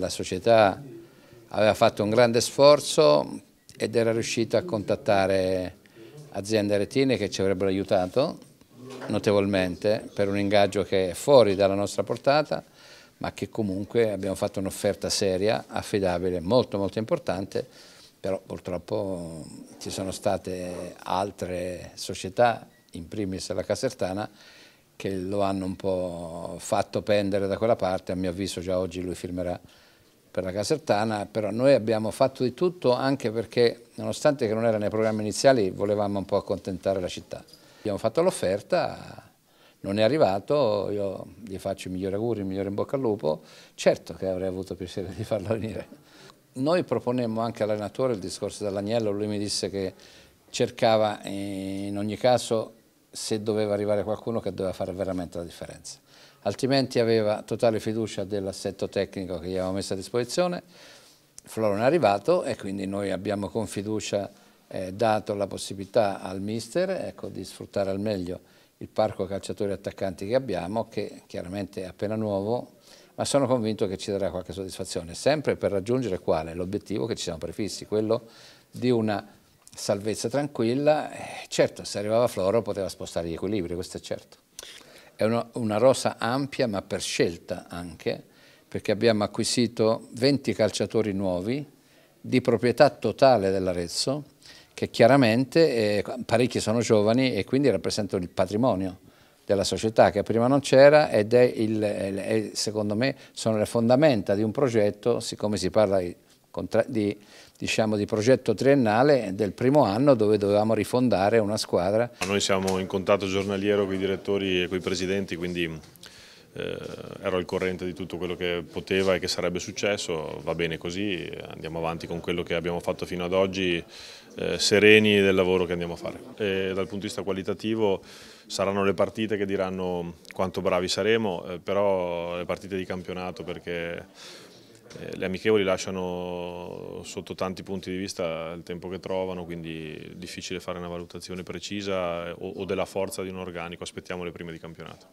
la società aveva fatto un grande sforzo ed era riuscita a contattare aziende retine che ci avrebbero aiutato notevolmente per un ingaggio che è fuori dalla nostra portata ma che comunque abbiamo fatto un'offerta seria, affidabile, molto molto importante, però purtroppo ci sono state altre società, in primis la Casertana, che lo hanno un po' fatto pendere da quella parte, a mio avviso già oggi lui firmerà per la Casertana, però noi abbiamo fatto di tutto anche perché nonostante che non era nei programmi iniziali volevamo un po' accontentare la città. Abbiamo fatto l'offerta, non è arrivato, io gli faccio i migliori auguri, il migliore in bocca al lupo, certo che avrei avuto piacere di farlo venire. Noi proponemmo anche all'allenatore il discorso dell'agnello, lui mi disse che cercava in ogni caso se doveva arrivare qualcuno che doveva fare veramente la differenza. Altrimenti aveva totale fiducia dell'assetto tecnico che gli avevamo messo a disposizione, Floro non è arrivato e quindi noi abbiamo con fiducia eh, dato la possibilità al mister ecco, di sfruttare al meglio il parco calciatori attaccanti che abbiamo, che chiaramente è appena nuovo, ma sono convinto che ci darà qualche soddisfazione, sempre per raggiungere quale? L'obiettivo che ci siamo prefissi, quello di una salvezza tranquilla. Eh, certo, se arrivava Floro poteva spostare gli equilibri, questo è certo. È una, una rosa ampia, ma per scelta anche, perché abbiamo acquisito 20 calciatori nuovi di proprietà totale dell'Arezzo, che chiaramente eh, parecchi sono giovani e quindi rappresentano il patrimonio della società che prima non c'era ed è, il, è, secondo me sono le fondamenta di un progetto, siccome si parla di, di, diciamo, di progetto triennale del primo anno dove dovevamo rifondare una squadra. Noi siamo in contatto giornaliero con i direttori e con i presidenti, quindi eh, ero al corrente di tutto quello che poteva e che sarebbe successo, va bene così, andiamo avanti con quello che abbiamo fatto fino ad oggi, eh, sereni del lavoro che andiamo a fare. E dal punto di vista qualitativo saranno le partite che diranno quanto bravi saremo, eh, però le partite di campionato perché le amichevoli lasciano sotto tanti punti di vista il tempo che trovano, quindi è difficile fare una valutazione precisa o, o della forza di un organico, aspettiamo le prime di campionato.